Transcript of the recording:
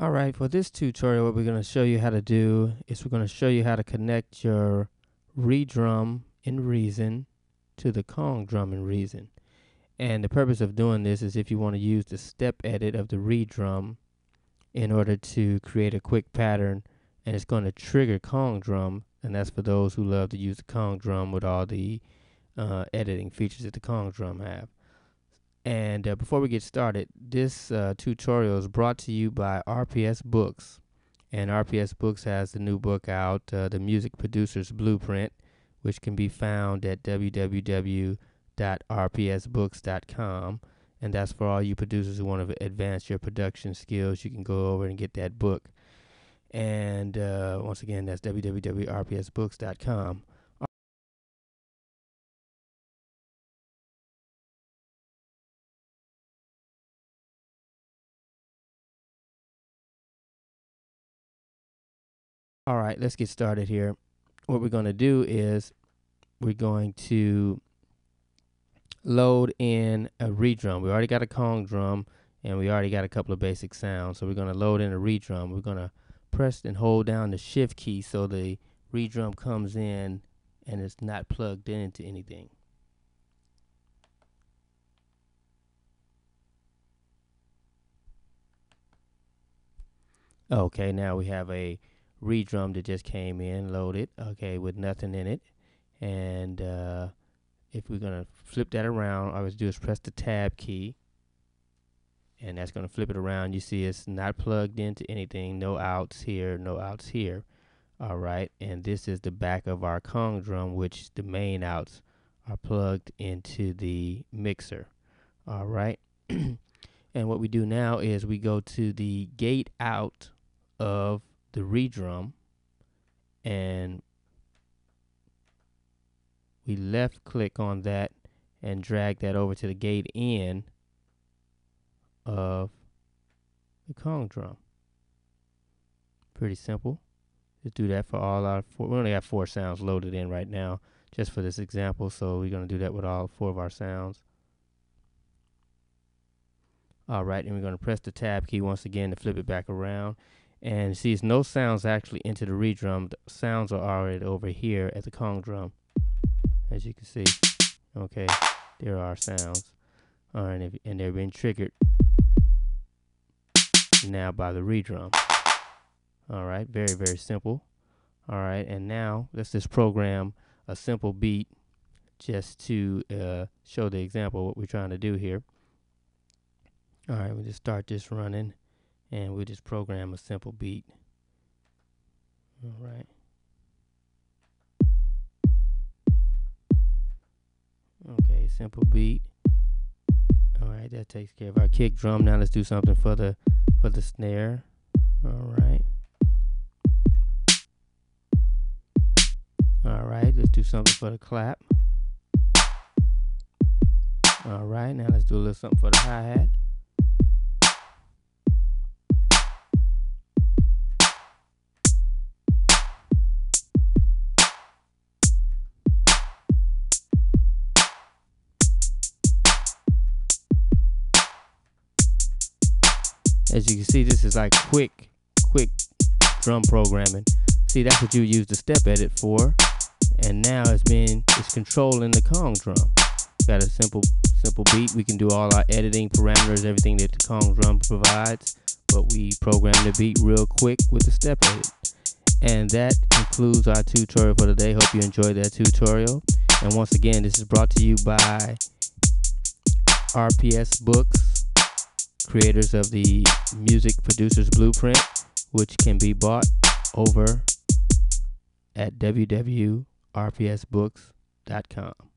All right, for this tutorial, what we're going to show you how to do is we're going to show you how to connect your re-drum in Reason to the Kong drum in Reason. And the purpose of doing this is if you want to use the step edit of the re-drum in order to create a quick pattern and it's going to trigger Kong drum and that's for those who love to use the Kong drum with all the uh, editing features that the Kong drum have. And uh, before we get started, this uh, tutorial is brought to you by RPS Books. And RPS Books has the new book out, uh, The Music Producer's Blueprint, which can be found at www.rpsbooks.com. And that's for all you producers who want to advance your production skills. You can go over and get that book. And uh, once again, that's www.rpsbooks.com. All right, let's get started here. What we're going to do is we're going to load in a ReDrum. We already got a Kong drum and we already got a couple of basic sounds. So we're going to load in a ReDrum. We're going to press and hold down the shift key so the ReDrum comes in and it's not plugged into anything. Okay, now we have a ReDrum that just came in loaded okay with nothing in it. And uh, if we're gonna flip that around all we do is press the tab key. And that's gonna flip it around. You see it's not plugged into anything. No outs here no outs here. All right. And this is the back of our Kong drum which the main outs are plugged into the mixer. All right. And what we do now is we go to the gate out of the ReDrum and we left click on that and drag that over to the gate in of the Kong drum. Pretty simple. Just do that for all our four. We only have four sounds loaded in right now just for this example. So we're going to do that with all four of our sounds. All right, and we're going to press the tab key once again to flip it back around and sees no sounds actually into the ReDrum. The sounds are already over here at the Kong drum, as you can see. Okay, there are sounds. Right, and, and they're being triggered now by the ReDrum. All right, very, very simple. All right, and now let's just program a simple beat just to uh, show the example what we're trying to do here. All right, we'll just start this running and we'll just program a simple beat. All right. Okay, simple beat. All right, that takes care of our kick drum. Now let's do something for the for the snare. All right. All right, let's do something for the clap. All right, now let's do a little something for the hi-hat. As you can see, this is like quick, quick drum programming. See, that's what you use the step edit for. And now it's being, it's controlling the Kong drum. Got a simple, simple beat. We can do all our editing parameters, everything that the Kong drum provides. But we program the beat real quick with the step edit. And that concludes our tutorial for today. Hope you enjoyed that tutorial. And once again, this is brought to you by RPS Books creators of the Music Producer's Blueprint, which can be bought over at www.rpsbooks.com.